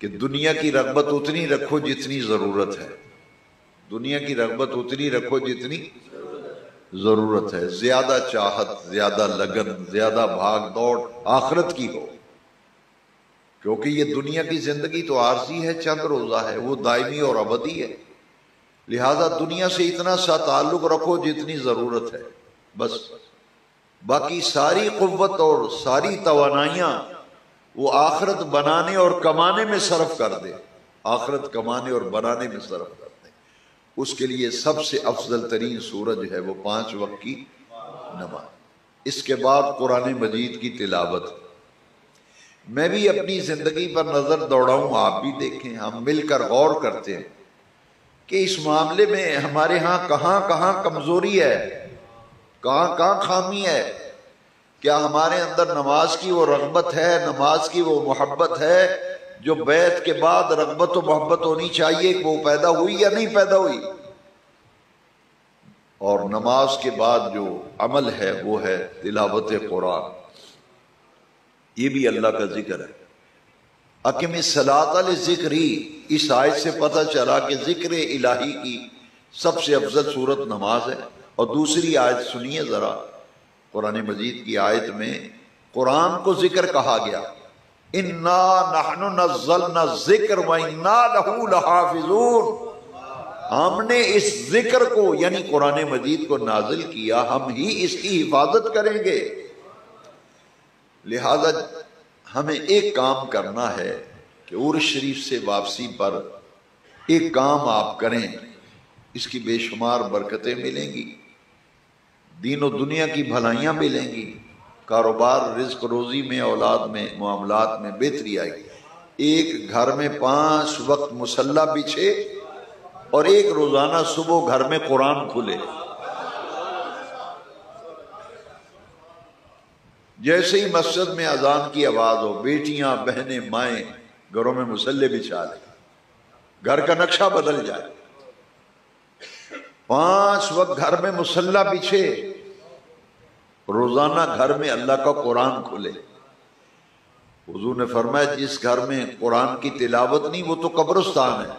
कि दुनिया की रगबत उतनी रखो जितनी ज़रूरत है। दुनिया की रगबत उतनी रखो जितनी ज़रूरत है। ज़्यादा चाहत, ज़्यादा लगन, ज़्यादा भाग दौड़ आखरत की हो। क्योंकि ये दुनिया की ज़िंदगी तो आरजी है, चंद रोजा है, वो दायमी और अबदी है। लिहाजा दुनिया से इतना सा ताल्लुक रखो जितनी ज़रूरत है। बस बाकी सारी कुत और सारी तोानाइयाँ वो आखरत बनाने और कमाने में सरफ कर दे। आखरत कमाने और बनाने में सरफ कर दे। उसके लिए सबसे अफजल तरीन सूरज है वो पाँच वक्त की नमाज़। इसके बाद कुरान मजीद की तिलावत। मैं भी अपनी ज़िंदगी पर नज़र दौड़ाऊं, आप भी देखें, हम मिलकर गौर करते हैं कि इस मामले में हमारे यहाँ कहाँ कहाँ कमज़ोरी है कहाँ कहाँ खामी है क्या हमारे अंदर नमाज़ की वो रगबत है, नमाज़ की वो मोहब्बत है? जो बैत के बाद रगबत और मोहब्बत होनी चाहिए वो पैदा हुई या नहीं पैदा हुई? और नमाज़ के बाद जो अमल है, वो है तिलावत कुरान। ये भी अल्लाह का ज़िक्र है। अकिम सलात जिक्री, इस आयत से पता चला कि ज़िक्र इलाही की सबसे अफजल सूरत नमाज़ है। और दूसरी आयत सुनिए जरा। कुरान मजीद की आयत में कुरान को ज़िक्र कहा गया, इन्ना नहनु नजल न ज़िक्र व इन्ना लहू लहाफिजून। हमने इस ज़िक्र को, यानी कुरान मजीद को नाजिल किया, हम ही इसकी हिफाजत करेंगे। लिहाजा हमें एक काम करना है कि उर शरीफ से वापसी पर एक काम आप करें, इसकी बेशुमार बरकतें मिलेंगी। दीनों दुनिया की भलाइयाँ मिलेंगी। कारोबार रिस्क रोज़ी में, औलाद में, मामलात में बेहतरी आएगी। एक घर में पाँच वक्त मुसल्ला बिछे और एक रोज़ाना सुबह घर में कुरान खुले। जैसे ही मस्जिद में अजान की आवाज़ हो, बेटियाँ, बहनें, माएँ घरों में मुसल्ले बिछा ले। घर का नक्शा बदल जाए। पाँच वक्त घर में मुसल्ला बिछे रोज़ाना घर में अल्लाह का कुरान खुले। हजू ने फरमाया, जिस घर में कुरान की तिलावत नहीं, वो तो कब्रस्तान है।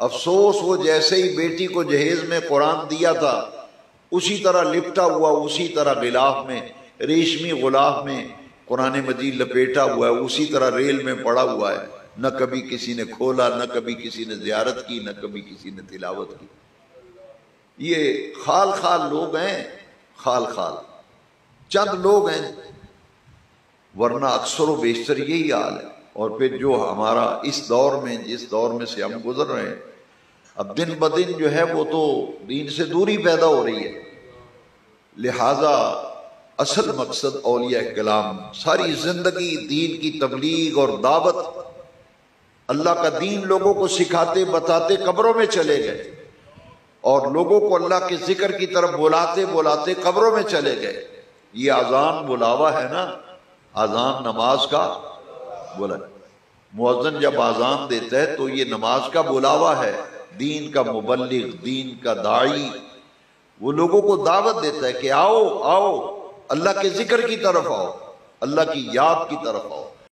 अफसोस, वो जैसे ही बेटी को जहेज में कुरान दिया था, उसी तरह लिपटा हुआ, उसी तरह गिलाफ में, रेशमी गुलाफ में कुरान मजीद लपेटा हुआ है, उसी तरह रेल में पड़ा हुआ है। न कभी किसी ने खोला, न कभी किसी ने जियारत की, न कभी किसी ने तिलावत की। ये खाल खाल लोग हैं खाल खाल। चंद लोग हैं, वरना अक्सर व बेशतर यही हाल है। और फिर जो हमारा इस दौर में, जिस दौर में से हम गुजर रहे हैं, अब दिन ब दिन जो है वो तो दीन से दूरी पैदा हो रही है। लिहाजा असल मकसद औलिया कलाम, सारी ज़िंदगी दीन की तबलीग और दावत, अल्लाह का दीन लोगों को सिखाते, बताते, कब्रों में चले गए। और लोगों को अल्लाह के ज़िक्र की तरफ़ बुलाते बुलाते कब्रों में चले गए। ये आजान बुलावा है ना? आजान नमाज़ का बोला। मुजन जब आजान देता है तो ये नमाज़ का बुलावा है। दीन का मुबलिक दीन का दाई। वो लोगों को दावत देता है कि आओ आओ, अल्लाह के ज़िक्र की तरफ़ आओ, अल्लाह की याद की तरफ़ आओ।